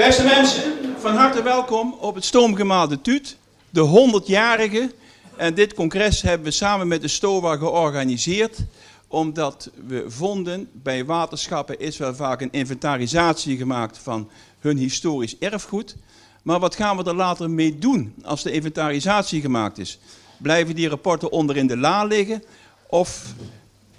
Beste mensen, van harte welkom op het Stoomgemaal de Tuut, de 100-jarige. En dit congres hebben we samen met de STOA georganiseerd, omdat we vonden, bij waterschappen is wel vaak een inventarisatie gemaakt van hun historisch erfgoed. Maar wat gaan we er later mee doen als de inventarisatie gemaakt is? Blijven die rapporten onder in de la liggen of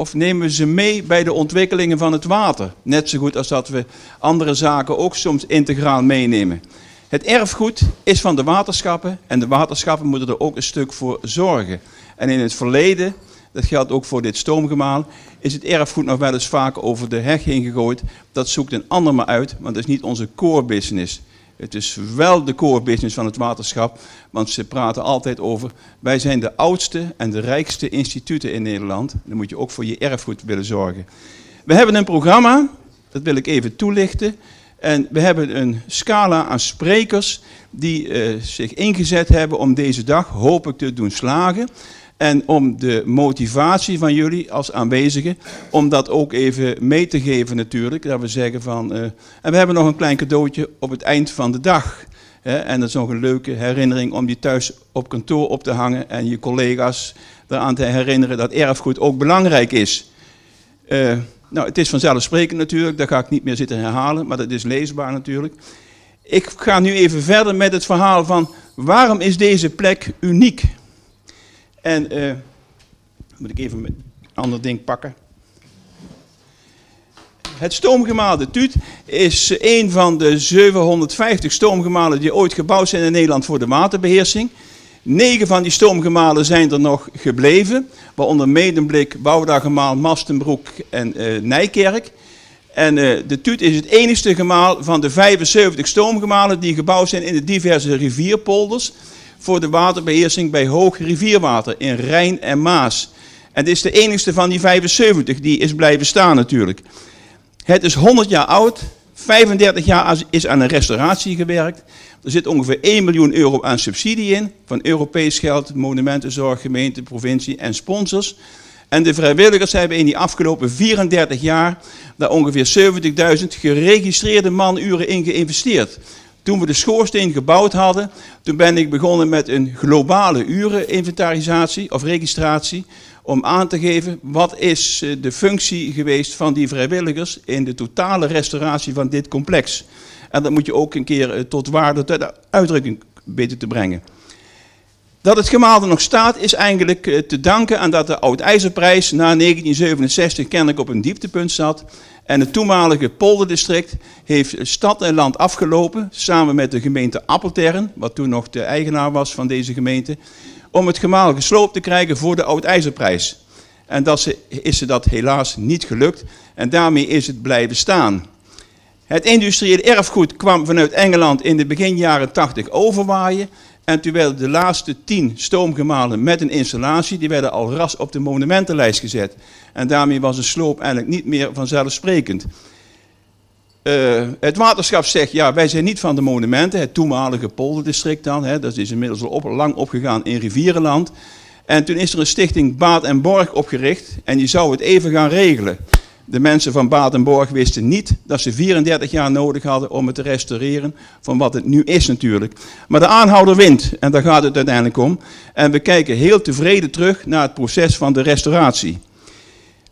of nemen we ze mee bij de ontwikkelingen van het water? Net zo goed als dat we andere zaken ook soms integraal meenemen. Het erfgoed is van de waterschappen en de waterschappen moeten er ook een stuk voor zorgen. En in het verleden, dat geldt ook voor dit stoomgemaal, is het erfgoed nog wel eens vaak over de heg heen gegooid. Dat zoekt een ander maar uit, want dat is niet onze core business. Het is wel de core business van het waterschap, want ze praten altijd over, wij zijn de oudste en de rijkste instituten in Nederland. Dan moet je ook voor je erfgoed willen zorgen. We hebben een programma, dat wil ik even toelichten. En we hebben een scala aan sprekers die uh, zich ingezet hebben om deze dag, hoop ik, te doen slagen. En om de motivatie van jullie als aanwezigen, om dat ook even mee te geven natuurlijk. Dat we zeggen van, uh, en we hebben nog een klein cadeautje op het eind van de dag. Hè, en dat is nog een leuke herinnering om die thuis op kantoor op te hangen en je collega's eraan te herinneren dat erfgoed ook belangrijk is. Uh, nou, het is vanzelfsprekend natuurlijk, dat ga ik niet meer zitten herhalen, maar dat is leesbaar natuurlijk. Ik ga nu even verder met het verhaal van waarom is deze plek uniek? En uh, moet ik even een ander ding pakken. Het stoomgemaal de Tuut is een van de 750 stoomgemalen die ooit gebouwd zijn in Nederland voor de waterbeheersing. Negen van die stoomgemalen zijn er nog gebleven, waaronder Medemblik, Boudagemaal, Mastenbroek en uh, Nijkerk. En uh, de Tuut is het enigste gemaal van de 75 stoomgemalen die gebouwd zijn in de diverse rivierpolders voor de waterbeheersing bij hoog rivierwater in Rijn en Maas. Dit is de enigste van die 75 die is blijven staan natuurlijk. Het is 100 jaar oud, 35 jaar is aan een restauratie gewerkt. Er zit ongeveer 1 miljoen euro aan subsidie in, van Europees geld, monumentenzorg, gemeente, provincie en sponsors. En de vrijwilligers hebben in die afgelopen 34 jaar daar ongeveer 70.000 geregistreerde manuren in geïnvesteerd. Toen we de schoorsteen gebouwd hadden, toen ben ik begonnen met een globale ureninventarisatie of registratie. Om aan te geven wat is eh, de functie geweest van die vrijwilligers in de totale restauratie van dit complex. En dat moet je ook een keer eh, tot waarde, tot uitdrukking weten te brengen. Dat het gemaal er nog staat is eigenlijk eh, te danken aan dat de oud-ijzerprijs na 1967 kennelijk op een dieptepunt zat. En het toenmalige polderdistrict heeft stad en land afgelopen, samen met de gemeente Appeltern, wat toen nog de eigenaar was van deze gemeente, om het gemaal gesloopt te krijgen voor de oud-ijzerprijs. En dat is ze dat helaas niet gelukt en daarmee is het blijven staan. Het industriële erfgoed kwam vanuit Engeland in de begin jaren 80 overwaaien. En toen werden de laatste tien stoomgemalen met een installatie, die werden al ras op de monumentenlijst gezet. En daarmee was een sloop eigenlijk niet meer vanzelfsprekend. Uh, het waterschap zegt, ja, wij zijn niet van de monumenten, het toenmalige polderdistrict dan, hè, dat is inmiddels al op, lang opgegaan in Rivierenland. En toen is er een stichting Baat en Borg opgericht en die zou het even gaan regelen. De mensen van Badenborg wisten niet dat ze 34 jaar nodig hadden om het te restaureren van wat het nu is natuurlijk. Maar de aanhouder wint en daar gaat het uiteindelijk om. En we kijken heel tevreden terug naar het proces van de restauratie.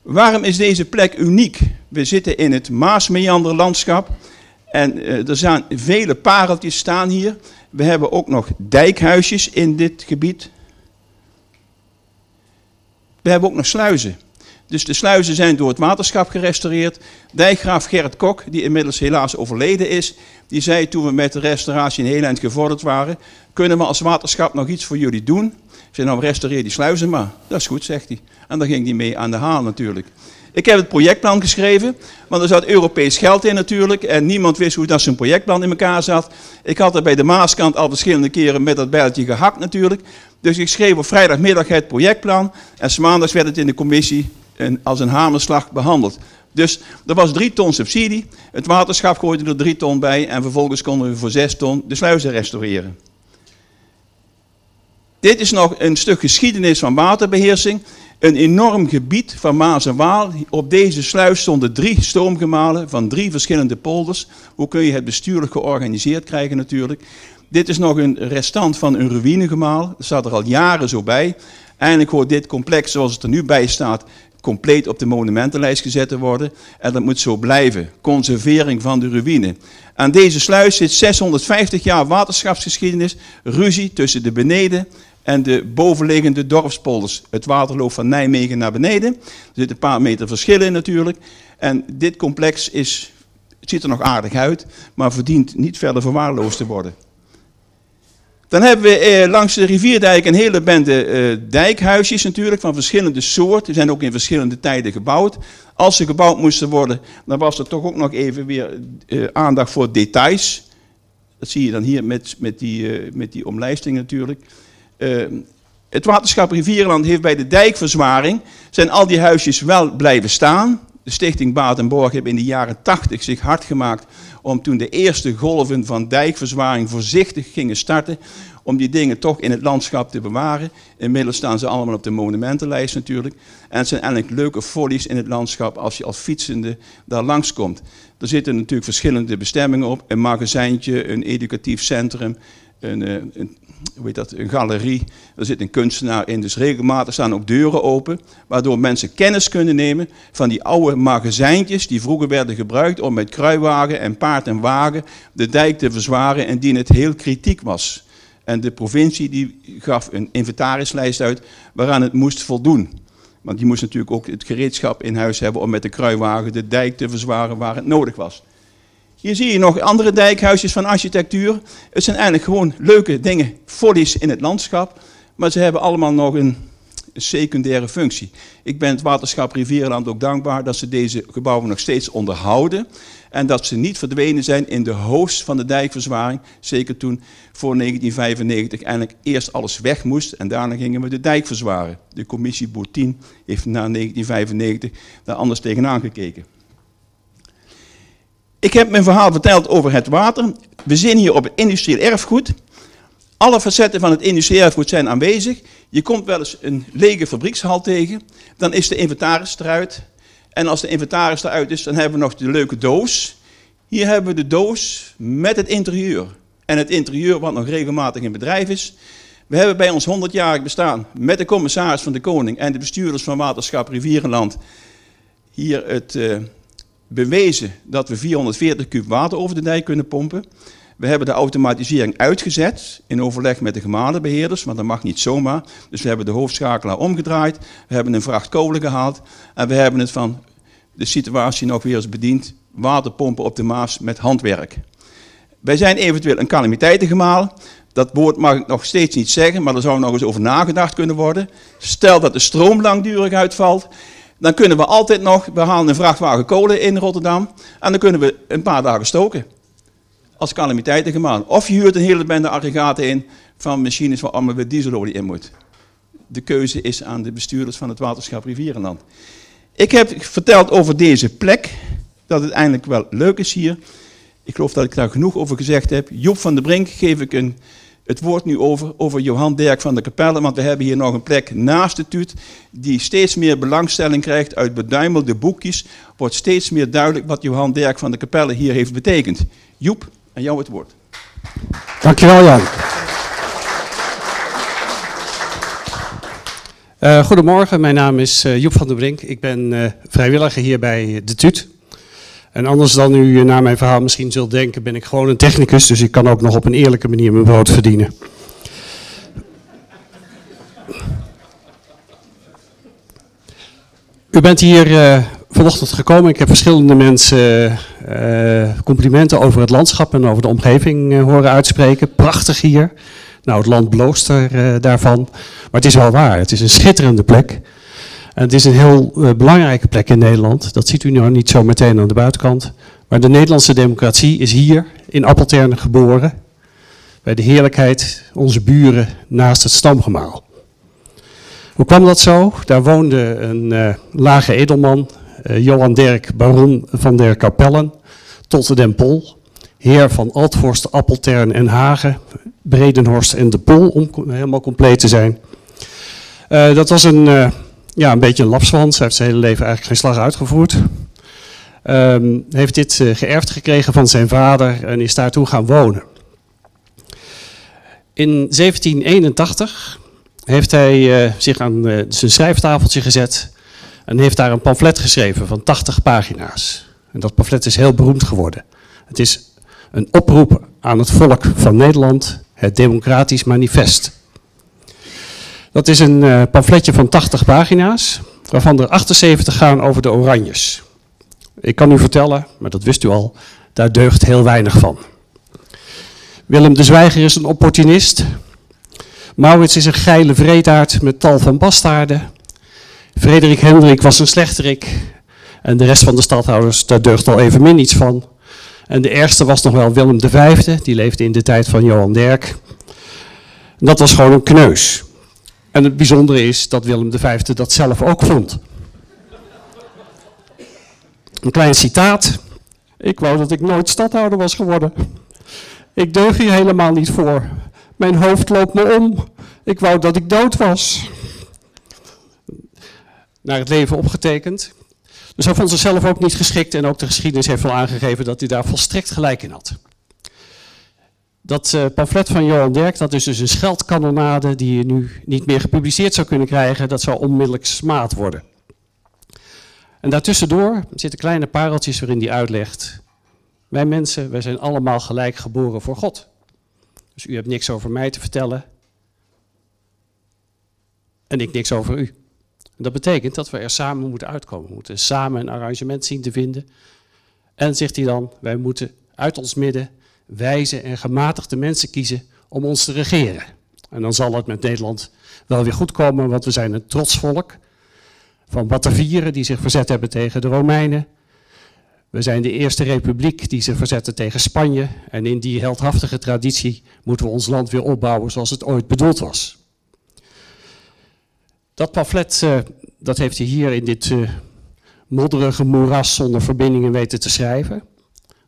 Waarom is deze plek uniek? We zitten in het Maasmeanderlandschap en uh, er zijn vele pareltjes staan hier. We hebben ook nog dijkhuisjes in dit gebied. We hebben ook nog sluizen. Dus de sluizen zijn door het waterschap gerestaureerd. Dijkgraaf Gerrit Kok, die inmiddels helaas overleden is, die zei toen we met de restauratie een heel eind gevorderd waren, kunnen we als waterschap nog iets voor jullie doen? Ik zei, nou restaureer die sluizen maar. Dat is goed, zegt hij. En daar ging hij mee aan de haal natuurlijk. Ik heb het projectplan geschreven, want er zat Europees geld in natuurlijk. En niemand wist hoe dat zijn projectplan in elkaar zat. Ik had er bij de Maaskant al verschillende keren met dat bijltje gehakt natuurlijk. Dus ik schreef op vrijdagmiddag het projectplan. En maandags werd het in de commissie als een hamerslag behandeld. Dus er was drie ton subsidie. Het waterschap gooide er drie ton bij. En vervolgens konden we voor zes ton de sluizen restaureren. Dit is nog een stuk geschiedenis van waterbeheersing. Een enorm gebied van Maas en Waal. Op deze sluis stonden drie stoomgemalen van drie verschillende polders. Hoe kun je het bestuurlijk georganiseerd krijgen natuurlijk. Dit is nog een restant van een ruïnegemaal. Dat staat er al jaren zo bij. Eindelijk hoort dit complex zoals het er nu bij staat compleet op de monumentenlijst gezet te worden. En dat moet zo blijven. Conservering van de ruïne. Aan deze sluis zit 650 jaar waterschapsgeschiedenis. Ruzie tussen de beneden en de bovenliggende dorpspolders. Het water loopt van Nijmegen naar beneden. Er zit een paar meter verschil in natuurlijk. En dit complex is, ziet er nog aardig uit, maar verdient niet verder verwaarloosd te worden. Dan hebben we eh, langs de rivierdijk een hele bende eh, dijkhuisjes natuurlijk, van verschillende soorten. Die zijn ook in verschillende tijden gebouwd. Als ze gebouwd moesten worden, dan was er toch ook nog even weer eh, aandacht voor details. Dat zie je dan hier met, met, die, uh, met die omlijsting natuurlijk. Uh, het waterschap Rivierenland heeft bij de dijkverzwaring, zijn al die huisjes wel blijven staan. De stichting Batenborg heeft in de jaren 80 zich hard gemaakt om toen de eerste golven van dijkverzwaring voorzichtig gingen starten, om die dingen toch in het landschap te bewaren. Inmiddels staan ze allemaal op de monumentenlijst natuurlijk. En het zijn eigenlijk leuke folies in het landschap als je als fietsende daar langskomt. Er zitten natuurlijk verschillende bestemmingen op. Een magazijntje, een educatief centrum, een, eh, een hoe heet dat, een galerie. Er zit een kunstenaar in, dus regelmatig staan ook deuren open, waardoor mensen kennis kunnen nemen van die oude magazijntjes die vroeger werden gebruikt om met kruiwagen en paard en wagen de dijk te verzwaren en die het heel kritiek was. En de provincie die gaf een inventarislijst uit waaraan het moest voldoen. Want die moest natuurlijk ook het gereedschap in huis hebben om met de kruiwagen de dijk te verzwaren waar het nodig was. Hier zie je nog andere dijkhuisjes van architectuur. Het zijn eigenlijk gewoon leuke dingen, folies in het landschap. Maar ze hebben allemaal nog een, secundaire functie. Ik ben het waterschap Rivierenland ook dankbaar dat ze deze gebouwen nog steeds onderhouden. En dat ze niet verdwenen zijn in de hoogst van de dijkverzwaring. Zeker toen voor 1995 eindelijk eerst alles weg moest en daarna gingen we de dijk verzwaren. De commissie Bourtien heeft na 1995 daar anders tegenaan gekeken. Ik heb mijn verhaal verteld over het water. We zijn hier op het industrieel erfgoed. Alle facetten van het industrieel erfgoed zijn aanwezig. Je komt wel eens een lege fabriekshal tegen. Dan is de inventaris eruit. En als de inventaris eruit is, dan hebben we nog de leuke doos. Hier hebben we de doos met het interieur. En het interieur wat nog regelmatig in bedrijf is. We hebben bij ons 100-jarig bestaan met de commissaris van de Koning en de bestuurders van Waterschap Rivierenland hier het, uh, bewezen dat we 440 kub water over de dijk kunnen pompen. We hebben de automatisering uitgezet in overleg met de gemalenbeheerders, want dat mag niet zomaar. Dus we hebben de hoofdschakelaar omgedraaid, we hebben een vracht kolen gehaald en we hebben het van de situatie nog weer eens bediend, waterpompen op de Maas met handwerk. Wij zijn eventueel een calamiteitengemaal. Dat woord mag ik nog steeds niet zeggen, maar er zou nog eens over nagedacht kunnen worden. Stel dat de stroom langdurig uitvalt dan kunnen we altijd nog, we halen een vrachtwagen kolen in Rotterdam en dan kunnen we een paar dagen stoken. Als calamiteiten Of je huurt een hele bende aggregaten in van machines waar allemaal weer dieselolie in moet. De keuze is aan de bestuurders van het waterschap Rivierenland. Ik heb verteld over deze plek, dat het eindelijk wel leuk is hier. Ik geloof dat ik daar genoeg over gezegd heb. Joep van der Brink geef ik een het woord nu over, over Johan Dirk van de Kapelle, want we hebben hier nog een plek naast de tuut die steeds meer belangstelling krijgt uit beduimelde boekjes. Wordt steeds meer duidelijk wat Johan Dirk van de Kapelle hier heeft betekend. Joep, aan jou het woord. Dankjewel Jan. Uh, goedemorgen, mijn naam is uh, Joep van der Brink. Ik ben uh, vrijwilliger hier bij de TUT. En anders dan u naar mijn verhaal misschien zult denken, ben ik gewoon een technicus, dus ik kan ook nog op een eerlijke manier mijn brood verdienen. U bent hier uh, vanochtend gekomen. Ik heb verschillende mensen uh, complimenten over het landschap en over de omgeving horen uitspreken. Prachtig hier. Nou, het land bloost er daarvan. Maar het is wel waar. Het is een schitterende plek het is een heel uh, belangrijke plek in Nederland. Dat ziet u nu niet zo meteen aan de buitenkant. Maar de Nederlandse democratie is hier in Appeltern geboren. Bij de heerlijkheid, onze buren naast het stamgemaal. Hoe kwam dat zo? Daar woonde een uh, lage edelman, uh, Johan Dirk, baron van der Kapellen, tot den Pol. Heer van Altvorst, Appeltern en Hagen, Bredenhorst en de Pol, om helemaal compleet te zijn. dat was een ja, een beetje een lapswans. Hij heeft zijn hele leven eigenlijk geen slag uitgevoerd. Um, heeft dit uh, geërfd gekregen van zijn vader en is daar toen gaan wonen. In 1781 heeft hij uh, zich aan uh, zijn schrijftafeltje gezet en heeft daar een pamflet geschreven van 80 pagina's. En dat pamflet is heel beroemd geworden. Het is een oproep aan het volk van Nederland, het Democratisch Manifest. Dat is een uh, pamfletje van 80 pagina's, waarvan er 78 gaan over de Oranjes. Ik kan u vertellen, maar dat wist u al, daar deugt heel weinig van. Willem de Zwijger is een opportunist. Maurits is een geile vreedaard met tal van bastaarden. Frederik Hendrik was een slechterik. En de rest van de stadhouders, daar deugt al even min iets van. En de ergste was nog wel Willem V, die leefde in de tijd van Johan Derk. Dat was gewoon een kneus. En het bijzondere is dat Willem V dat zelf ook vond. Een klein citaat. Ik wou dat ik nooit stadhouder was geworden. Ik deug hier helemaal niet voor. Mijn hoofd loopt me om. Ik wou dat ik dood was. Naar het leven opgetekend. Dus hij vond zichzelf ook niet geschikt en ook de geschiedenis heeft wel aangegeven dat hij daar volstrekt gelijk in had. Dat uh, pamflet van Johan Derk, dat is dus een scheldkanonade die je nu niet meer gepubliceerd zou kunnen krijgen, dat zou onmiddellijk smaad worden. En daartussendoor zitten kleine pareltjes waarin hij uitlegt, wij mensen, wij zijn allemaal gelijk geboren voor God. Dus u hebt niks over mij te vertellen en ik niks over u. En dat betekent dat we er samen moeten uitkomen. We moeten samen een arrangement zien te vinden. En zegt hij dan, wij moeten uit ons midden wijze en gematigde mensen kiezen om ons te regeren. En dan zal het met Nederland wel weer goed komen, want we zijn een trots volk. Van Batavieren die zich verzet hebben tegen de Romeinen. We zijn de eerste republiek die zich verzette tegen Spanje. En in die heldhaftige traditie moeten we ons land weer opbouwen zoals het ooit bedoeld was. Dat pamflet uh, dat heeft hij hier in dit uh, modderige moeras zonder verbindingen weten te schrijven.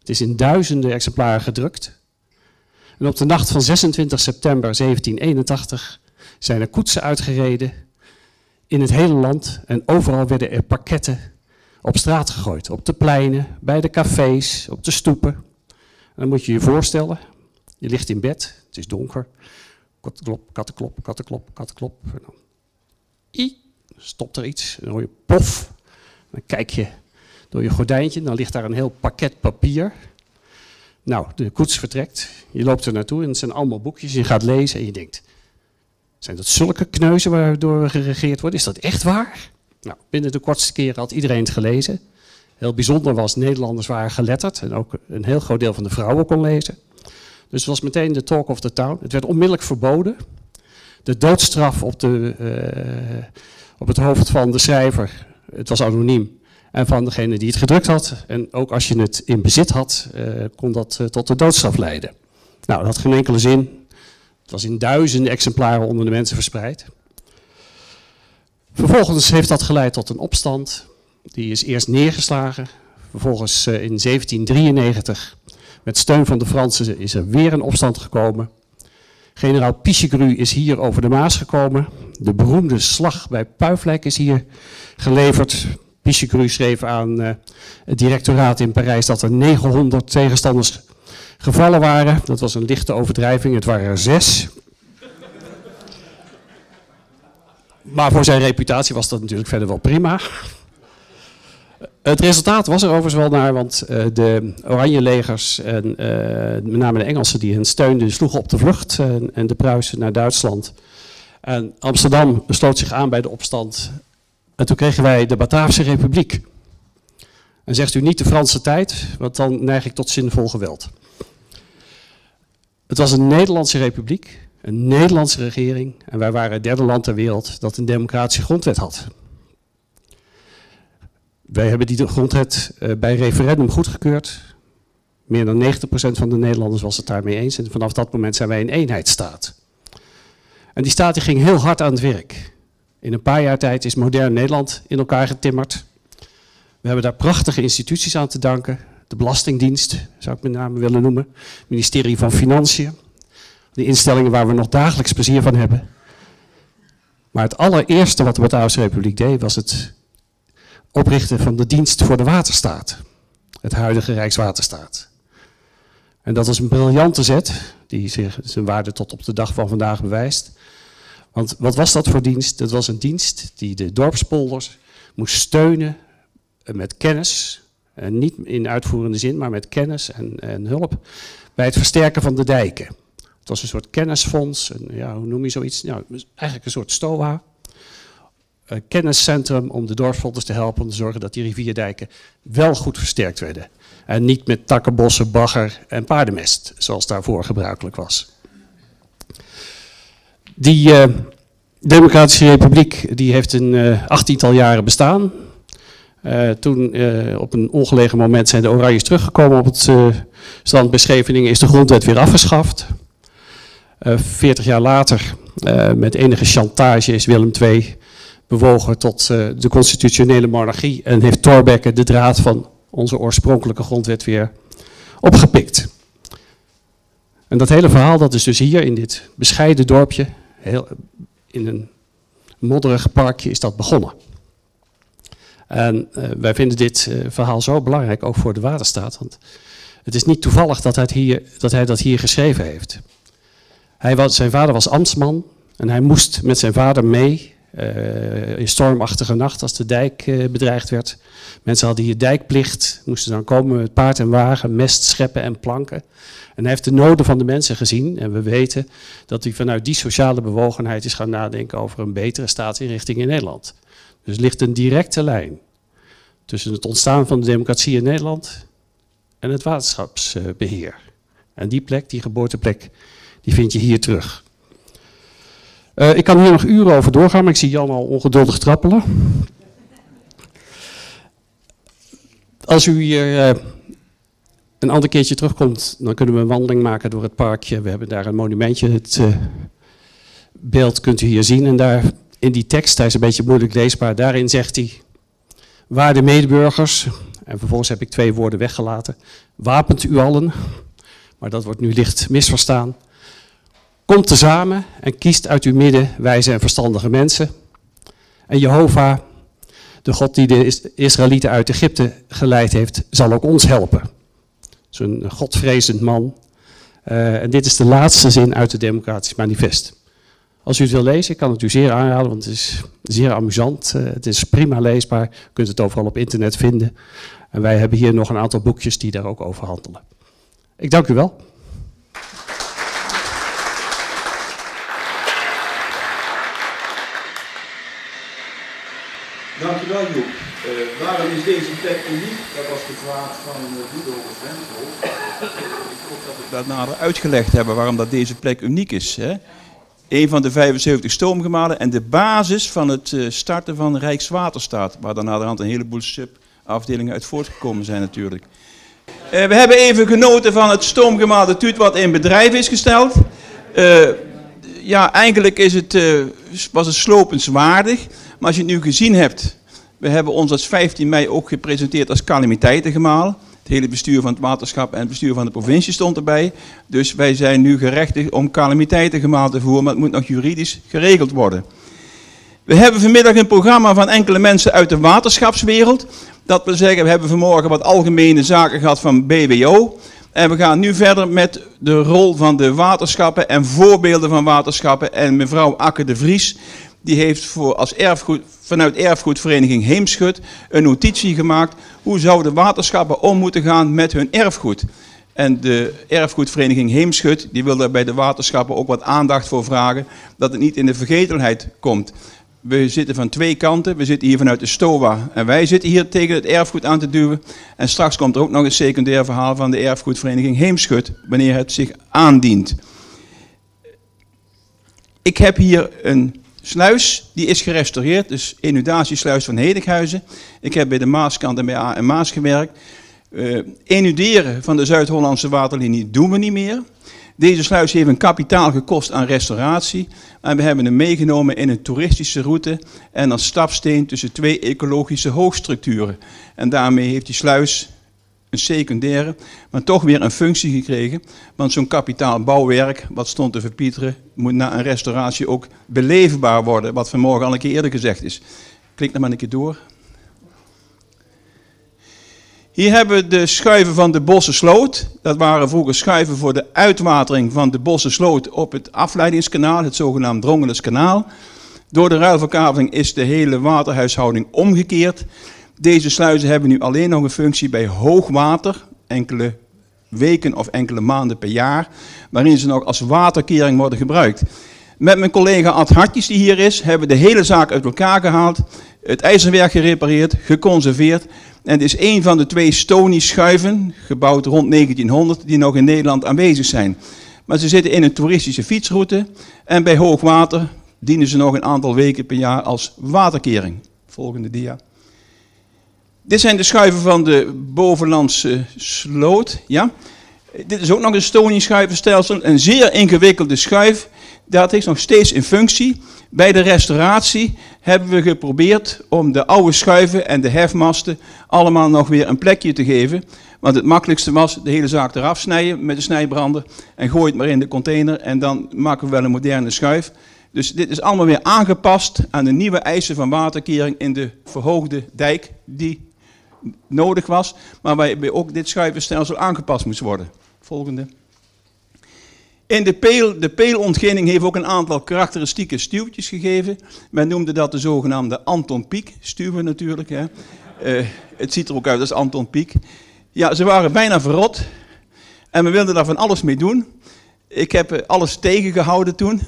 Het is in duizenden exemplaren gedrukt. En op de nacht van 26 september 1781 zijn er koetsen uitgereden in het hele land. En overal werden er pakketten op straat gegooid. Op de pleinen, bij de cafés, op de stoepen. En dan moet je je voorstellen, je ligt in bed, het is donker. Kattenklop, kattenklop, kattenklop, kattenklop. En I, stopt er iets, dan hoor je pof. Dan kijk je door je gordijntje, dan ligt daar een heel pakket papier. Nou, de koets vertrekt, je loopt er naartoe en het zijn allemaal boekjes. Je gaat lezen en je denkt, zijn dat zulke kneuzen waardoor geregeerd wordt? Is dat echt waar? Nou, binnen de kortste keren had iedereen het gelezen. Heel bijzonder was, Nederlanders waren geletterd en ook een heel groot deel van de vrouwen kon lezen. Dus het was meteen de talk of the town. Het werd onmiddellijk verboden de doodstraf op, de, uh, op het hoofd van de schrijver, het was anoniem, en van degene die het gedrukt had. En ook als je het in bezit had, uh, kon dat uh, tot de doodstraf leiden. Nou, dat had geen enkele zin. Het was in duizenden exemplaren onder de mensen verspreid. Vervolgens heeft dat geleid tot een opstand. Die is eerst neergeslagen. Vervolgens in 1793, met steun van de Fransen, is er weer een opstand gekomen. Generaal Pichegru is hier over de Maas gekomen. De beroemde slag bij Puiflijk is hier geleverd. Pichegru schreef aan uh, het directoraat in Parijs dat er 900 tegenstanders gevallen waren. Dat was een lichte overdrijving, het waren er zes. Maar voor zijn reputatie was dat natuurlijk verder wel prima. Het resultaat was er overigens wel naar, want uh, de Oranje legers en uh, met name de Engelsen die hen steunden, sloegen op de vlucht en, en de Pruisen naar Duitsland. En Amsterdam sloot zich aan bij de opstand. En toen kregen wij de Bataafse Republiek. En zegt u niet de Franse tijd, want dan neig ik tot zinvol geweld. Het was een Nederlandse republiek, een Nederlandse regering. En wij waren het derde land ter wereld dat een democratische grondwet had. Wij hebben die grondwet uh, bij referendum goedgekeurd. Meer dan 90% van de Nederlanders was het daarmee eens. En vanaf dat moment zijn wij een eenheidsstaat. En die staat die ging heel hard aan het werk. In een paar jaar tijd is modern Nederland in elkaar getimmerd. We hebben daar prachtige instituties aan te danken. De Belastingdienst, zou ik met name willen noemen. Het ministerie van Financiën. De instellingen waar we nog dagelijks plezier van hebben. Maar het allereerste wat de Bataafse Republiek deed, was het oprichten van de dienst voor de waterstaat. Het huidige Rijkswaterstaat. En dat was een briljante zet, die zich zijn waarde tot op de dag van vandaag bewijst. Want wat was dat voor dienst? Dat was een dienst die de dorpspolders moest steunen met kennis. En niet in uitvoerende zin, maar met kennis en, hulp bij het versterken van de dijken. Het was een soort kennisfonds, en, ja, hoe noem je zoiets? Nou, eigenlijk een soort STOA. Een kenniscentrum om de dorpspolders te helpen om te zorgen dat die rivierdijken wel goed versterkt werden. En niet met takkenbossen, bagger en paardenmest, zoals daarvoor gebruikelijk was. Die uh, Democratische Republiek die heeft een uh, achttiental jaren bestaan. Uh, toen op een ongelegen moment zijn de Oranjes teruggekomen op het strand bij Scheveningen, is de grondwet weer afgeschaft. Veertig jaar later, met enige chantage, is Willem II bewogen tot de constitutionele monarchie en heeft Thorbecke de draad van onze oorspronkelijke grondwet weer opgepikt. En dat hele verhaal, dat is dus hier in dit bescheiden dorpje, heel, in een modderig parkje, is dat begonnen. En uh, wij vinden dit uh, verhaal zo belangrijk, ook voor de waterstaat, want het is niet toevallig dat hij, hier, dat, hij dat hier geschreven heeft. Hij zijn vader was ambtsman en hij moest met zijn vader mee in stormachtige nacht als de dijk bedreigd werd Mensen hadden hier dijkplicht, moesten dan komen met paard en wagen, mest scheppen en planken. En hij heeft de noden van de mensen gezien. En we weten dat hij vanuit die sociale bewogenheid is gaan nadenken over een betere staatsinrichting in Nederland. Dus ligt een directe lijn tussen het ontstaan van de democratie in Nederland en het waterschapsbeheer. En die plek, die geboorteplek, die vind je hier terug. Uh, ik kan hier nog uren over doorgaan, maar ik zie Jan al ongeduldig trappelen. Als u hier uh, een ander keertje terugkomt, dan kunnen we een wandeling maken door het parkje. We hebben daar een monumentje. Het uh, beeld kunt u hier zien. En daar in die tekst, hij is een beetje moeilijk leesbaar, daarin zegt hij... Waarde medeburgers, en vervolgens heb ik twee woorden weggelaten. Wapent u allen, maar dat wordt nu licht misverstaan. Komt tezamen en kiest uit uw midden wijze en verstandige mensen. En Jehovah de God die de Israëlieten uit Egypte geleid heeft, zal ook ons helpen. Zo'n godvrezend man. Uh, en dit is de laatste zin uit het Democratisch Manifest. Als u het wil lezen, ik kan het u zeer aanraden, want het is zeer amusant. Uh, het is prima leesbaar. U kunt het overal op internet vinden. En wij hebben hier nog een aantal boekjes die daar ook over handelen. Ik dank u wel. Dankjewel Joep. Uh, waarom is deze plek uniek? Dat was de vraag van uh, Guido Ik hoop dat we dat nader uitgelegd hebben waarom dat deze plek uniek is. Hè? Een van de 75 stoomgemalen en de basis van het uh, starten van Rijkswaterstaat. Waar dan naderhand een heleboel subafdelingen uit voortgekomen zijn natuurlijk. we hebben even genoten van het stoomgemaal de Tuut wat in bedrijf is gesteld. Ja, eigenlijk is het, was het slopenswaardig. Maar als je het nu gezien hebt, we hebben ons als 15 mei ook gepresenteerd als calamiteitengemaal. Het hele bestuur van het waterschap en het bestuur van de provincie stond erbij. Dus wij zijn nu gerechtigd om calamiteitengemaal te voeren, maar het moet nog juridisch geregeld worden. We hebben vanmiddag een programma van enkele mensen uit de waterschapswereld. Dat wil zeggen, we hebben vanmorgen wat algemene zaken gehad van BWO. En we gaan nu verder met de rol van de waterschappen en voorbeelden van waterschappen. En mevrouw Akke de Vries, die heeft voor als erfgoed, vanuit erfgoedvereniging Heemschut een notitie gemaakt. Hoe zouden waterschappen om moeten gaan met hun erfgoed? En de erfgoedvereniging Heemschut die wil daar bij de waterschappen ook wat aandacht voor vragen. Dat het niet in de vergetelheid komt. We zitten van twee kanten. We zitten hier vanuit de STOA. En wij zitten hier tegen het erfgoed aan te duwen. En straks komt er ook nog een secundair verhaal van de erfgoedvereniging Heemschut. Wanneer het zich aandient. Ik heb hier een sluis, die is gerestaureerd, dus inundatiesluis van Hedikhuizen. Ik heb bij de Maaskant en bij A en Maas gewerkt. Uh, inunderen van de Zuid-Hollandse waterlinie doen we niet meer. Deze sluis heeft een kapitaal gekost aan restauratie. En we hebben hem meegenomen in een toeristische route en als stapsteen tussen twee ecologische hoogstructuren. En daarmee heeft die sluis een secundaire, maar toch weer een functie gekregen. Want zo'n kapitaalbouwwerk, wat stond te verpieteren, moet na een restauratie ook beleefbaar worden. Wat vanmorgen al een keer eerder gezegd is. Klik nog maar een keer door. Hier hebben we de schuiven van de Bossensloot. Dat waren vroeger schuiven voor de uitwatering van de Bossensloot op het afleidingskanaal, het zogenaamd Drongeleskanaal. Door de ruilverkaveling is de hele waterhuishouding omgekeerd. Deze sluizen hebben nu alleen nog een functie bij hoogwater, enkele weken of enkele maanden per jaar, waarin ze nog als waterkering worden gebruikt. Met mijn collega Ad Hartjes die hier is, hebben we de hele zaak uit elkaar gehaald, het ijzerwerk gerepareerd, geconserveerd. En het is een van de twee Stony-schuiven, gebouwd rond 1900, die nog in Nederland aanwezig zijn. Maar ze zitten in een toeristische fietsroute en bij hoogwater dienen ze nog een aantal weken per jaar als waterkering. Volgende dia. Dit zijn de schuiven van de bovenlandse sloot. Ja? Dit is ook nog een Stony-schuivenstelsel, een zeer ingewikkelde schuif. Dat is nog steeds in functie. Bij de restauratie hebben we geprobeerd om de oude schuiven en de hefmasten allemaal nog weer een plekje te geven. Want het makkelijkste was de hele zaak eraf snijden met de snijbrander en gooi het maar in de container en dan maken we wel een moderne schuif. Dus dit is allemaal weer aangepast aan de nieuwe eisen van waterkering in de verhoogde dijk die nodig was, maar waarbij ook dit schuivenstelsel aangepast moest worden. Volgende. In de, peel, de peelontginning heeft ook een aantal karakteristieke stuwtjes gegeven. Men noemde dat de zogenaamde Anton Pieck stuwen natuurlijk. Hè. Uh, het ziet er ook uit als Anton Pieck. Ja, ze waren bijna verrot. En we wilden daar van alles mee doen. Ik heb eh, alles tegengehouden toen.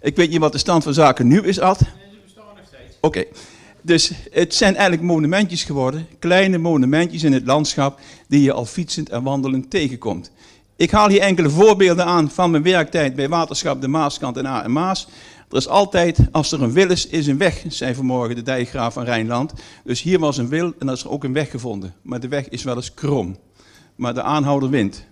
Ik weet niet wat de stand van zaken nu is, Ad. Nee, ze bestaan nog steeds. Oké. Okay. Dus het zijn eigenlijk monumentjes geworden. Kleine monumentjes in het landschap die je al fietsend en wandelend tegenkomt. Ik haal hier enkele voorbeelden aan van mijn werktijd bij Waterschap de Maaskant en A en Maas. Er is altijd, als er een wil is, is een weg, zei vanmorgen de dijkgraaf van Rijnland. Dus hier was een wil en dan is er ook een weg gevonden. Maar de weg is wel eens krom. Maar de aanhouder wint.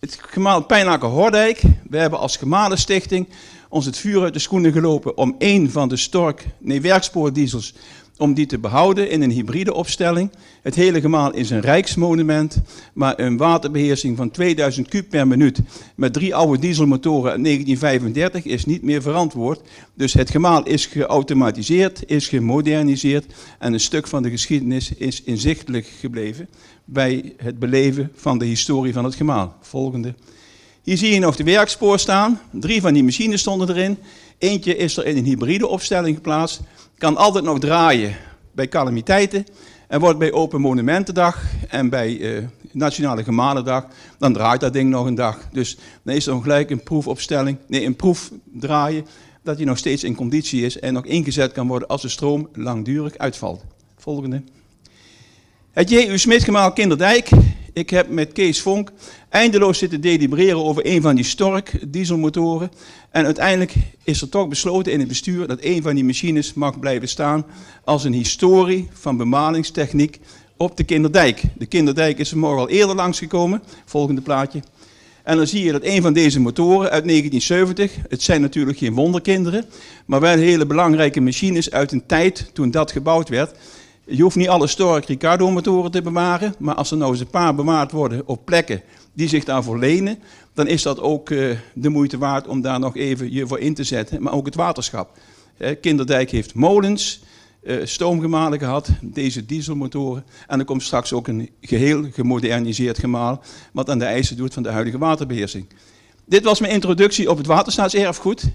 Het gemaal Pijnaker Hordijk. We hebben als Gemalenstichting ons het vuur uit de schoenen gelopen om één van de Stork, nee, werkspoordiesels om die te behouden in een hybride opstelling. Het hele gemaal is een rijksmonument, maar een waterbeheersing van 2000 kub per minuut met drie oude dieselmotoren uit 1935 is niet meer verantwoord. Dus het gemaal is geautomatiseerd, is gemoderniseerd en een stuk van de geschiedenis is inzichtelijk gebleven bij het beleven van de historie van het gemaal. Volgende. Hier zie je nog de werkspoor staan. Drie van die machines stonden erin. Eentje is er in een hybride opstelling geplaatst kan altijd nog draaien bij calamiteiten. En wordt bij Open Monumentendag en bij uh, Nationale Gemalendag, dan draait dat ding nog een dag. Dus dan is er nog gelijk een proefopstelling, nee, een proef draaien, dat hij nog steeds in conditie is en nog ingezet kan worden als de stroom langdurig uitvalt. Volgende. Het J.U. Smit Kinderdijk ik heb met Kees Vonk eindeloos zitten delibereren over een van die Stork dieselmotoren. En uiteindelijk is er toch besloten in het bestuur dat een van die machines mag blijven staan als een historie van bemalingstechniek op de Kinderdijk. De Kinderdijk is er morgen al eerder langsgekomen. Volgende plaatje. En dan zie je dat een van deze motoren uit 1970, het zijn natuurlijk geen wonderkinderen, maar wel hele belangrijke machines uit een tijd toen dat gebouwd werd. Je hoeft niet alle Stork Ricardo motoren te bewaren, maar als er nou eens een paar bewaard worden op plekken die zich daarvoor lenen, dan is dat ook uh, de moeite waard om daar nog even je voor in te zetten. Maar ook het waterschap. Eh, Kinderdijk heeft molens, uh, stoomgemalen gehad, deze dieselmotoren. En er komt straks ook een geheel gemoderniseerd gemaal, wat aan de eisen doet van de huidige waterbeheersing. Dit was mijn introductie op het waterstaatserfgoed.